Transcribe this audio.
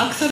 Aksa